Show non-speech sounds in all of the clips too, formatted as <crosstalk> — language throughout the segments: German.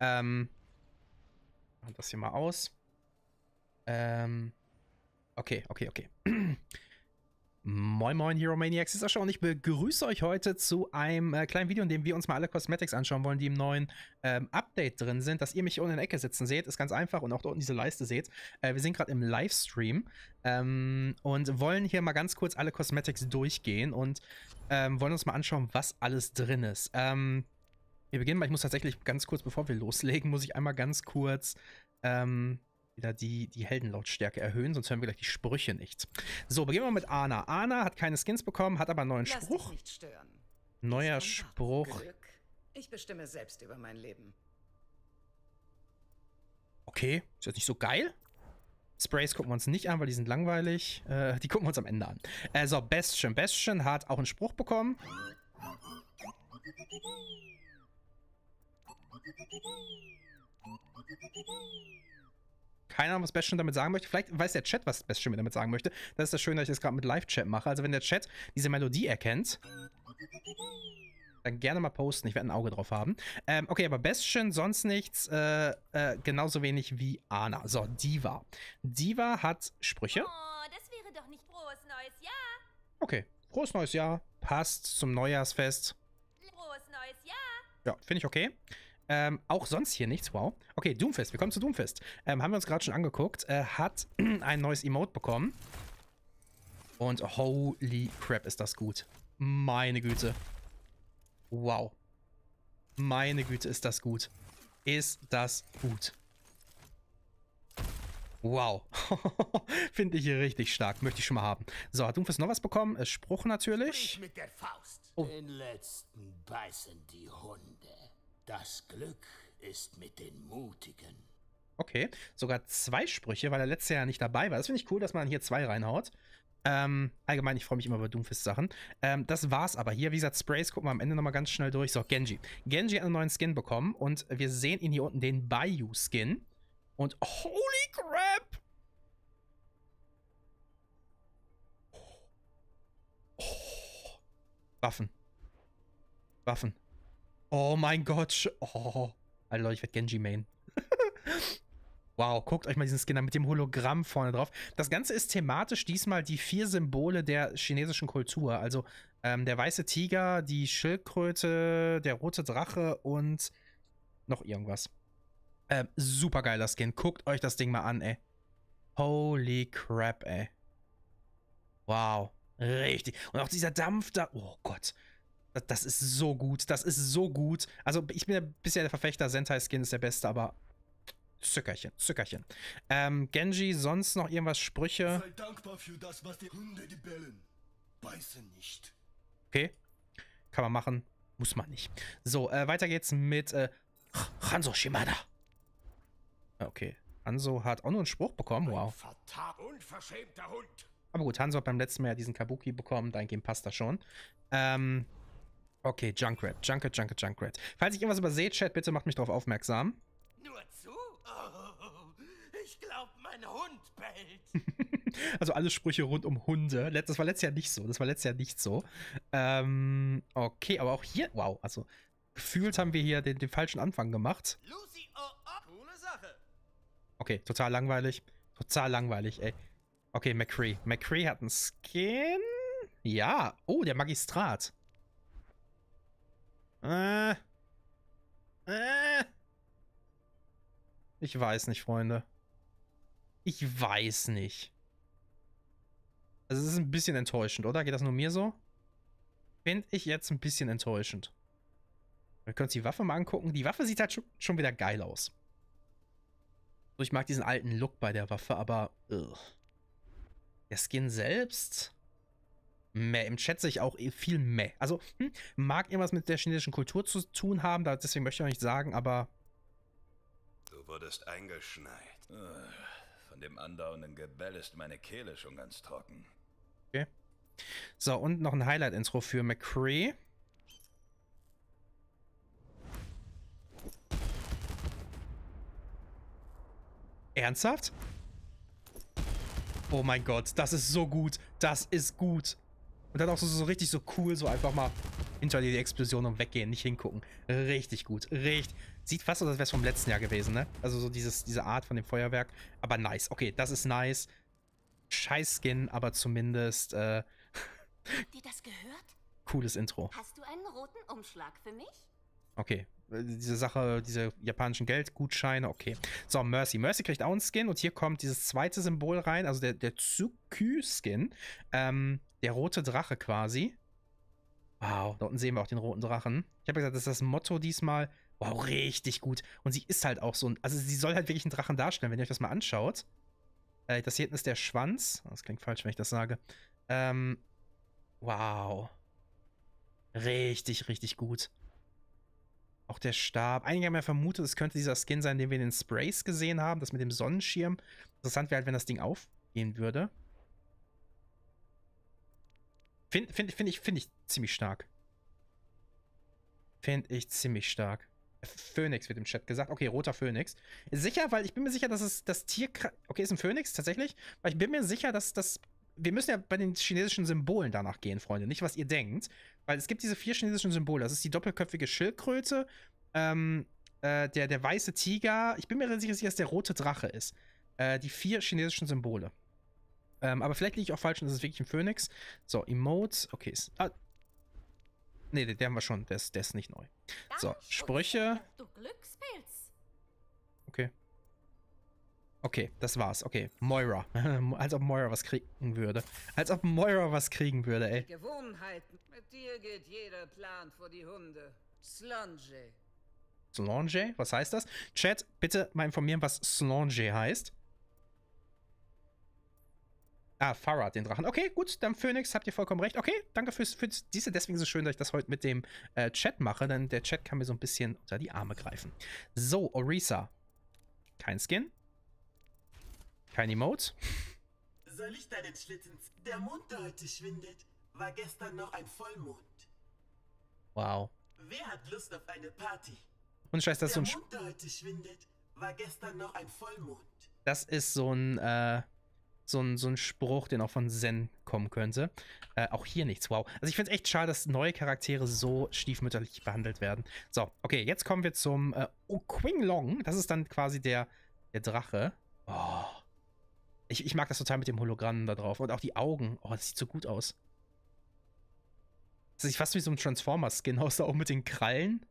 Ähm, machen das hier mal aus. Ähm, okay, okay, okay. <clears throat> Moin Moin Hero Maniacs, ist Sascha und ich begrüße euch heute zu einem äh, kleinen Video, in dem wir uns mal alle Cosmetics anschauen wollen, die im neuen ähm, Update drin sind. Dass ihr mich hier unten in der Ecke sitzen seht, ist ganz einfach und auch dort unten diese Leiste seht. Äh, wir sind gerade im Livestream ähm, und wollen hier mal ganz kurz alle Cosmetics durchgehen und ähm, wollen uns mal anschauen, was alles drin ist. Ähm, wir beginnen mal, ich muss tatsächlich ganz kurz, bevor wir loslegen, muss ich einmal ganz kurz ähm, wieder die, die Heldenlautstärke erhöhen, sonst hören wir gleich die Sprüche nicht. So, beginnen wir mit Ana. Ana hat keine Skins bekommen, hat aber einen neuen Lass Spruch. Neuer. Spruch. Glück. Ich bestimme selbst über mein Leben. Okay, ist jetzt nicht so geil. Sprays gucken wir uns nicht an, weil die sind langweilig. Äh, die gucken wir uns am Ende an. Äh, so, Bastion. Bastion hat auch einen Spruch bekommen. Keine Ahnung, was Bastion damit sagen möchte. Vielleicht weiß der Chat, was Bastion mir damit sagen möchte. Das ist das Schöne, dass ich das gerade mit Live-Chat mache. Also wenn der Chat diese Melodie erkennt, dann gerne mal posten. Ich werde ein Auge drauf haben. Ähm, okay, aber Bastion, sonst nichts. Äh, äh, genauso wenig wie Ana. So, Diva. Diva hat Sprüche. Oh, das wäre doch nicht frohes neues Jahr. Okay, frohes neues Jahr. Passt zum Neujahrsfest. Frohes neues Jahr. Ja, finde ich okay. Ähm, auch sonst hier nichts, wow. Okay, Doomfist, wir kommen zu Doomfist. Ähm, haben wir uns gerade schon angeguckt. Äh, hat <clears throat> ein neues Emote bekommen. Und holy crap, ist das gut. Meine Güte. Wow. Meine Güte, ist das gut. Ist das gut. Wow. <laughs> Finde ich hier richtig stark. Möchte ich schon mal haben. So, hat Doomfist noch was bekommen? Äh, Spruch natürlich. mit der Faust. Oh. Den letzten beißen die Hunde. Das Glück ist mit den Mutigen. Okay, sogar zwei Sprüche, weil er letztes Jahr nicht dabei war. Das finde ich cool, dass man hier zwei reinhaut. Ähm, allgemein, ich freue mich immer über Doomfist-Sachen. Ähm, das war's aber hier. Wie gesagt, Sprays gucken wir am Ende nochmal ganz schnell durch. So, Genji. Genji hat einen neuen Skin bekommen und wir sehen ihn hier unten, den Bayou-Skin. Und holy crap! Oh. Waffen. Waffen. Oh mein Gott. Oh. Alter Leute, ich werde Genji Main. <laughs> wow, guckt euch mal diesen Skin an mit dem Hologramm vorne drauf. Das Ganze ist thematisch diesmal die vier Symbole der chinesischen Kultur. Also ähm, der weiße Tiger, die Schildkröte, der rote Drache und noch irgendwas. Ähm, super geiler Skin. Guckt euch das Ding mal an, ey. Holy crap, ey. Wow. Richtig. Und auch dieser Dampf da. Oh Gott. Das, ist so gut. Das ist so gut. Also, ich bin ja bisher der Verfechter. Sentai-Skin ist der beste, aber. Zückerchen, Zückerchen. Ähm, Genji, sonst noch irgendwas Sprüche? Sei dankbar für das, was die Hunde die bellen. Beiße nicht. Okay. Kann man machen. Muss man nicht. So, äh, weiter geht's mit äh, Hanzo Shimada. Okay. Hanzo hat auch nur einen Spruch bekommen. Wow. Unverschämter Hund. Aber gut, Hanzo hat beim letzten Mal ja diesen Kabuki bekommen. Dahingehend passt das schon. Ähm, okay, Junkrat. Junkrat, Junkrat, Junkrat. Falls ich irgendwas übersehe, Chat, bitte macht mich darauf aufmerksam. Nur zu? Oh, ich glaube, mein Hund bellt. <laughs> Also alle Sprüche rund um Hunde. Das war letztes Jahr nicht so. Das war letztes Jahr nicht so. Ähm, okay, aber auch hier, wow, also gefühlt haben wir hier den, den falschen Anfang gemacht. Lucy, oh, oh. Coole Sache. Okay, total langweilig. Total langweilig, ey. Okay, McCree. McCree hat einen Skin. Ja. Oh, der Magistrat. Äh. Äh. Ich weiß nicht, Freunde. Ich weiß nicht. Also es ist ein bisschen enttäuschend, oder? Geht das nur mir so? Finde ich jetzt ein bisschen enttäuschend. Wir können uns die Waffe mal angucken. Die Waffe sieht halt schon, wieder geil aus. So, ich mag diesen alten Look bei der Waffe, aber ugh. der Skin selbst. Meh. Im Chat sehe ich auch eh viel meh. Also, hm, mag irgendwas mit der chinesischen Kultur zu tun haben, deswegen möchte ich auch nicht sagen, aber Du wurdest eingeschneit. Von dem andauernden Gebell ist meine Kehle schon ganz trocken. okay. So, und noch ein Highlight-Intro für McCree. Ernsthaft? Oh mein Gott, das ist so gut. Das ist gut. Und dann auch so, so richtig so cool, so einfach mal hinter die Explosion und weggehen, nicht hingucken. Richtig gut. Richtig. Sieht fast aus, als wäre es vom letzten Jahr gewesen, ne? Also so dieses, diese Art von dem Feuerwerk. Aber nice. Okay, das ist nice. Scheiß Skin, aber zumindest äh, Habt ihr das gehört? cooles Intro. Hast du einen roten Umschlag für mich? Okay. Äh, Diese Sache, diese japanischen Geldgutscheine, okay. So, Mercy. Mercy kriegt auch einen Skin und hier kommt dieses zweite Symbol rein, also der, der Tsuku-Skin. Ähm, der rote Drache quasi. Wow, da unten sehen wir auch den roten Drachen. Ich habe gesagt, das ist das Motto diesmal. Wow, richtig gut. Und sie ist halt auch so ein. Also, sie soll halt wirklich einen Drachen darstellen, wenn ihr euch das mal anschaut. Äh, das hier hinten ist der Schwanz. Das klingt falsch, wenn ich das sage. Ähm, wow. Richtig, richtig gut. Auch der Stab. Einige haben ja vermutet, es könnte dieser Skin sein, den wir in den Sprays gesehen haben. Das mit dem Sonnenschirm. Interessant wäre halt, wenn das Ding aufgehen würde. Finde find, find ich, find ich ziemlich stark. Finde ich ziemlich stark. Phönix wird im Chat gesagt. Okay, roter Phönix. Sicher, weil ich bin mir sicher, dass es das Tier. Okay, ist ein Phönix tatsächlich. Weil ich bin mir sicher, dass das. Wir müssen ja bei den chinesischen Symbolen danach gehen, Freunde. Nicht, was ihr denkt. Weil es gibt diese vier chinesischen Symbole. Das ist die doppelköpfige Schildkröte, ähm, äh, der, der weiße Tiger. Ich bin mir sicher, dass der rote Drache ist. Äh, die vier chinesischen Symbole. Ähm, aber vielleicht liege ich auch falsch und das ist wirklich ein Phönix. So, Emotes. Okay. Ist, ah, nee, den, haben wir schon. Der ist, der ist nicht neu. So, Sprüche. Du Glückspilz. Okay, das war's. Okay, Moira. <laughs> Als ob Moira was kriegen würde. Als ob Moira was kriegen würde, ey. Gewohnheiten. Mit dir geht jeder Plan vor die Hunde. Slunge. Solange? Was heißt das? Chat, bitte mal informieren, was Solange heißt. Ah, Farah, den Drachen. Okay, gut, dann Phoenix, habt ihr vollkommen recht. Okay, danke fürs, fürs diese. Deswegen es schön, dass ich das heute mit dem äh, Chat mache, denn der Chat kann mir so ein bisschen unter die Arme greifen. So, Orisa. Kein Skin. Kein Emote. Soll ich deinen Schlitten... Der Mond, der heute schwindet, war gestern noch ein Vollmond. Wow. Wer hat Lust auf eine Party? Und scheiß, das ist so der ein, Mond, der heute schwindet, war gestern noch ein Vollmond. das ist so ein, äh, so ein, so ein Spruch, den auch von Zen kommen könnte. Äh, auch hier nichts, wow. Also ich finde es echt schade, dass neue Charaktere so stiefmütterlich behandelt werden. So, okay, jetzt kommen wir zum äh, oh, Qing Long. Das ist dann quasi der, der Drache. Oh. Ich, ich mag das total mit dem Hologramm da drauf. Und auch die Augen. Oh, das sieht so gut aus. Das sieht fast wie so ein Transformer-Skin aus, da auch mit den Krallen.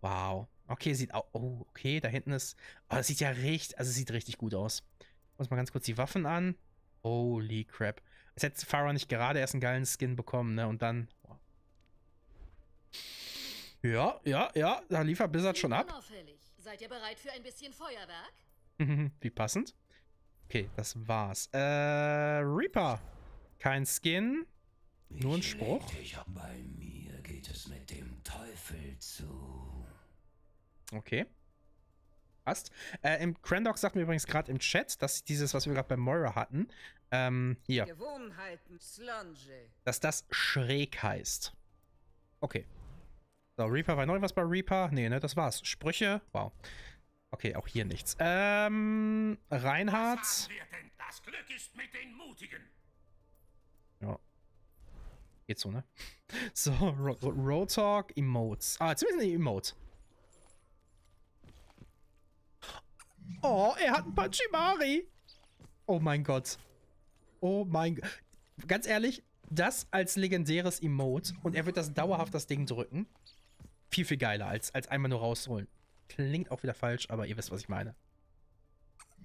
Wow. Okay, sieht auch. Oh, okay, da hinten ist. Oh, das sieht ja richtig. Also, sieht richtig gut aus. Muss mal ganz kurz die Waffen an. Holy crap. Als hätte Farah nicht gerade erst einen geilen Skin bekommen, ne? Und dann. Wow. Ja, ja, ja. Da liefert Blizzard schon ab. Seid ihr bereit für ein bisschen Feuerwerk? <laughs> Wie passend. Okay, das war's. Äh, Reaper. Kein Skin. Nur ein Spruch. Bei mir geht es mit dem Teufel zu. Okay. Passt. Äh, Im Crandock sagt mir übrigens gerade im Chat, dass dieses, was wir gerade bei Moira hatten, ähm, hier, Gewohnheiten. Slunge. dass das schräg heißt. Okay. So, Reaper war neu was bei Reaper? Nee, ne, das war's. Sprüche? Wow. Okay, auch hier nichts. Ähm, Reinhard. Das Glück ist mit den Mutigen. Ja. Geht so, ne? <laughs> So, Ro Ro Emotes. Ah, zumindest eine Emote. Oh, er hat einen Pachimari. Oh mein Gott. Oh mein Gott. Ganz ehrlich, das als legendäres Emote und er wird das dauerhaft das Ding drücken. Viel, viel geiler, als, als einmal nur rausholen. Klingt auch wieder falsch, aber ihr wisst, was ich meine.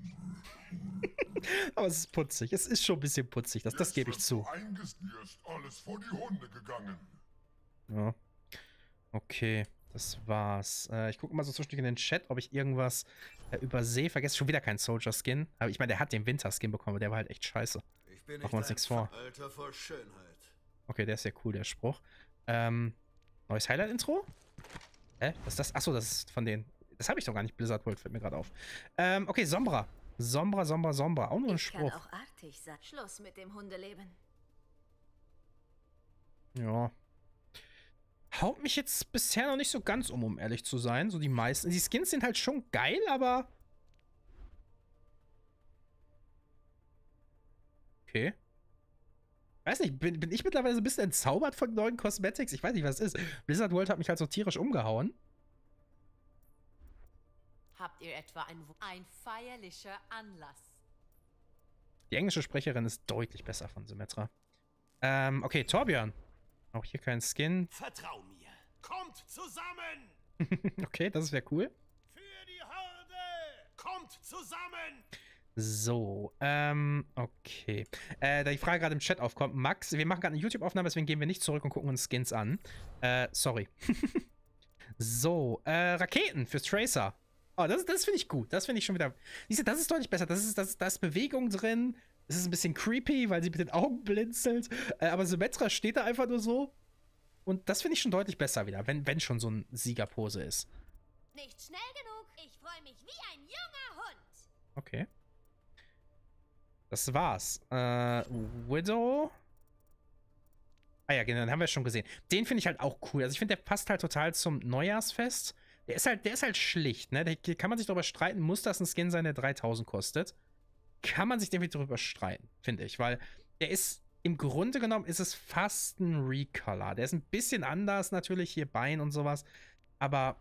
<laughs> aber es ist putzig. Es ist schon ein bisschen putzig. Das, das gebe ich zu. Alles vor die Hunde gegangen. Ja. Okay, das war's. Äh, ich gucke mal so zwischendurch in den Chat, ob ich irgendwas äh, übersehe. Vergesst schon wieder keinen Soldier-Skin. Aber ich meine, der hat den Winter-Skin bekommen, aber der war halt echt scheiße. Ich bin Machen wir uns nichts vor. Alter vor Schönheit. Okay, der ist ja cool, der Spruch. Ähm, neues Highlight-Intro? Hä? Was ist das? Achso, das ist von denen. Das habe ich doch gar nicht. Blizzard World fällt mir gerade auf. Ähm, okay, Sombra. Sombra, Sombra, Sombra. Auch nur ein Ich kann Spruch. auch artig sein. Schluss mit dem Hundeleben. Ja. Haut mich jetzt bisher noch nicht so ganz um, um ehrlich zu sein. So die meisten. Die Skins sind halt schon geil, aber. Okay. Weiß nicht, bin, bin ich mittlerweile so ein bisschen entzaubert von neuen Cosmetics? Ich weiß nicht, was es ist. Blizzard World hat mich halt so tierisch umgehauen. Habt ihr etwa ein, ein feierlicher Anlass? Die englische Sprecherin ist deutlich besser von Symmetra. Ähm, okay, Torbjörn. Auch hier kein Skin. <laughs> Vertrau mir. Kommt zusammen! okay, das wäre cool. Für die Horde! Kommt zusammen! So, ähm, okay. Äh, da die Frage gerade im Chat aufkommt, Max, wir machen gerade eine YouTube-Aufnahme, deswegen gehen wir nicht zurück und gucken uns Skins an. Äh, sorry. <laughs> so, äh, Raketen fürs Tracer. Oh, das, das finde ich gut. Das finde ich schon wieder. Siehst du, das ist deutlich besser. Das ist, das, da ist Bewegung drin. Es ist ein bisschen creepy, weil sie mit den Augen blinzelt. Äh, aber Symmetra steht da einfach nur so. Und das finde ich schon deutlich besser wieder, wenn, wenn schon so ein Siegerpose ist. Nicht schnell genug. Ich freue mich wie ein junger Hund. Okay. Das war's. Äh, Widow. Ah ja, genau, den haben wir schon gesehen. Den finde ich halt auch cool. Also ich finde, der passt halt total zum Neujahrsfest. Der ist halt, der ist halt schlicht, ne? Da kann man sich darüber streiten, muss das ein Skin sein, der 3000 kostet? Kann man sich definitiv darüber streiten, finde ich, weil der ist, im Grunde genommen ist es fast ein Recolor. Der ist ein bisschen anders natürlich, hier Bein und sowas, aber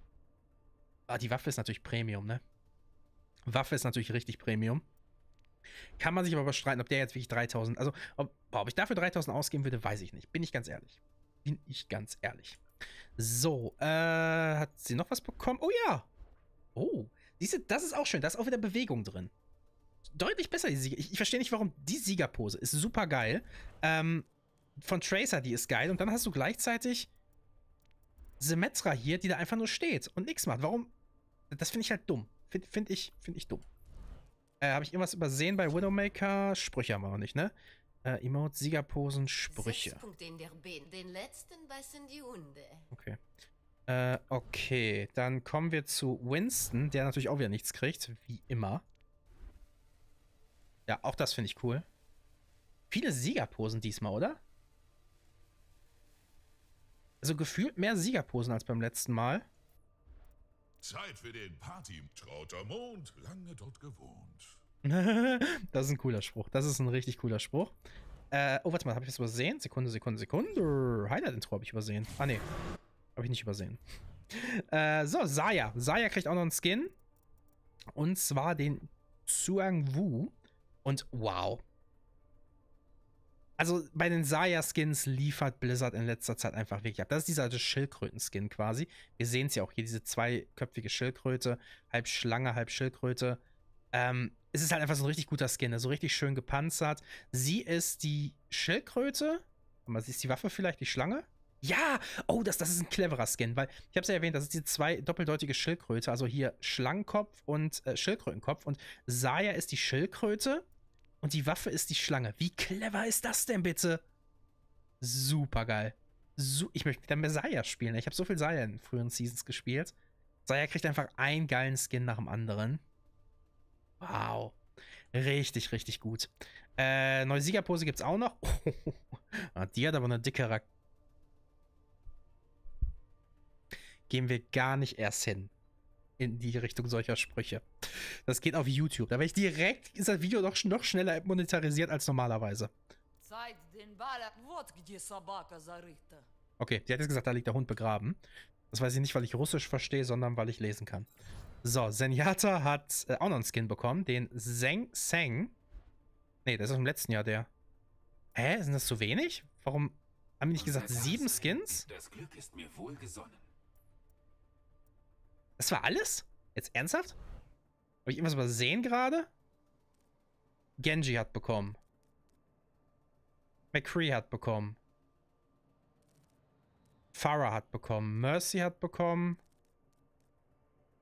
ah, die Waffe ist natürlich Premium, ne? Waffe ist natürlich richtig Premium. Kann man sich aber überstreiten, ob der jetzt wirklich 3000, also ob, ob ich dafür 3000 ausgeben würde, weiß ich nicht. Bin ich ganz ehrlich. Bin ich ganz ehrlich. So, äh, hat sie noch was bekommen? Oh ja. Oh, du, das ist auch schön. Da ist auch wieder Bewegung drin. Deutlich besser, die Sieger. Ich, ich verstehe nicht, warum. Die Siegerpose ist super geil. Ähm, von Tracer, die ist geil. Und dann hast du gleichzeitig Symmetra hier, die da einfach nur steht und nichts macht. Warum? Das finde ich halt dumm. Finde find ich, find ich dumm. Äh, Habe ich irgendwas übersehen bei Widowmaker? Sprüche haben wir noch nicht, ne? Äh, Emote, Siegerposen, Sprüche. Sechs Punkte in der B. Den letzten beißen die Hunde. Okay. Äh, okay. Dann kommen wir zu Winston, der natürlich auch wieder nichts kriegt, wie immer. Ja, auch das finde ich cool. Viele Siegerposen diesmal, oder? Also gefühlt mehr Siegerposen als beim letzten Mal. Zeit für den Party. Trauter Mond, lange dort gewohnt. <laughs> das ist ein cooler Spruch. Das ist ein richtig cooler Spruch. Äh, oh, warte mal, habe ich das übersehen? Sekunde, Sekunde, Sekunde. Highlight-Intro habe ich übersehen. Ah, nee. Habe ich nicht übersehen. <laughs> Äh, so, Saya. Saya kriegt auch noch einen Skin. Und zwar den Zuang Wu. Und wow. Also bei den Saya-Skins liefert Blizzard in letzter Zeit einfach wirklich ab. Das ist dieser Schildkröten-Skin quasi. Wir sehen es ja auch hier, diese zweiköpfige Schildkröte. Halb Schlange, halb Schildkröte. Ähm, es ist halt einfach so ein richtig guter Skin, so richtig schön gepanzert. Sie ist die Schildkröte. Aber sie ist die Waffe vielleicht, die Schlange? Ja! Oh, das, das ist ein cleverer Skin, weil ich habe es ja erwähnt, das ist die zwei doppeldeutige Schildkröte. Also hier Schlangenkopf und äh, Schildkrötenkopf. Und Saya ist die Schildkröte und die Waffe ist die Schlange. Wie clever ist das denn bitte? Super geil. So, ich möchte wieder mehr Saya spielen. Ich habe so viel Saya in früheren Seasons gespielt. Saya kriegt einfach einen geilen Skin nach dem anderen. Wow. Richtig, richtig gut. Äh, neue Siegerpose gibt's auch noch. Oh, <laughs> die hat aber eine dickere. Gehen wir gar nicht erst hin. In die Richtung solcher Sprüche. Das geht auf YouTube. Da werde ich direkt, ist das Video noch, noch schneller monetarisiert als normalerweise. Okay, sie hat jetzt gesagt, da liegt der Hund begraben. Das weiß ich nicht, weil ich Russisch verstehe, sondern weil ich lesen kann. So, Zenyatta hat äh, auch noch einen Skin bekommen, den Zeng Seng. Nee, das ist im letzten Jahr der. Hä, sind das zu wenig? Warum haben die nicht gesagt sieben Skins? Das Glück ist mir wohlgesonnen. Das war alles? Jetzt ernsthaft? Habe ich irgendwas übersehen gerade? Genji hat bekommen. McCree hat bekommen. Farah hat bekommen. Mercy hat bekommen.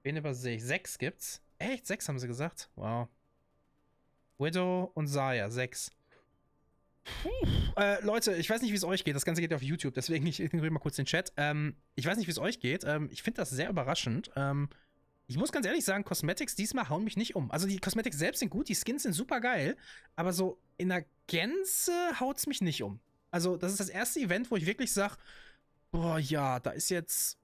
Wen übersehe ich? Sechs gibt's? Echt? Sechs haben sie gesagt? Wow. Widow und Saya. Sechs. Äh, Leute, ich weiß nicht, wie es euch geht. Das Ganze geht auf YouTube, deswegen ich ignoriere mal kurz den Chat. Ähm, ich weiß nicht, wie es euch geht. Ähm, ich finde das sehr überraschend. Ähm, ich muss ganz ehrlich sagen, Cosmetics diesmal hauen mich nicht um. Also die Cosmetics selbst sind gut, die Skins sind super geil, aber so in der Gänze haut's mich nicht um. Also das ist das erste Event, wo ich wirklich sage, boah, ja, da ist jetzt,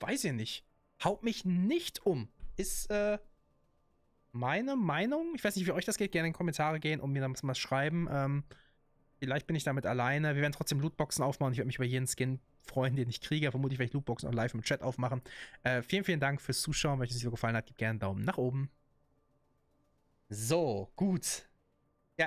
weiß ich nicht, haut mich nicht um. Ist äh, meine Meinung. Ich weiß nicht, wie euch das geht. Gerne in die Kommentare gehen und mir dann mal schreiben. Ähm, vielleicht bin ich damit alleine. Wir werden trotzdem Lootboxen aufmachen. Ich werde mich über jeden Skin freuen, den ich kriege. Vermutlich werde ich Lootboxen auch live im Chat aufmachen. Äh, vielen, vielen Dank fürs Zuschauen. Wenn euch das Video gefallen hat, gebt gerne einen Daumen nach oben. So, gut. Ja,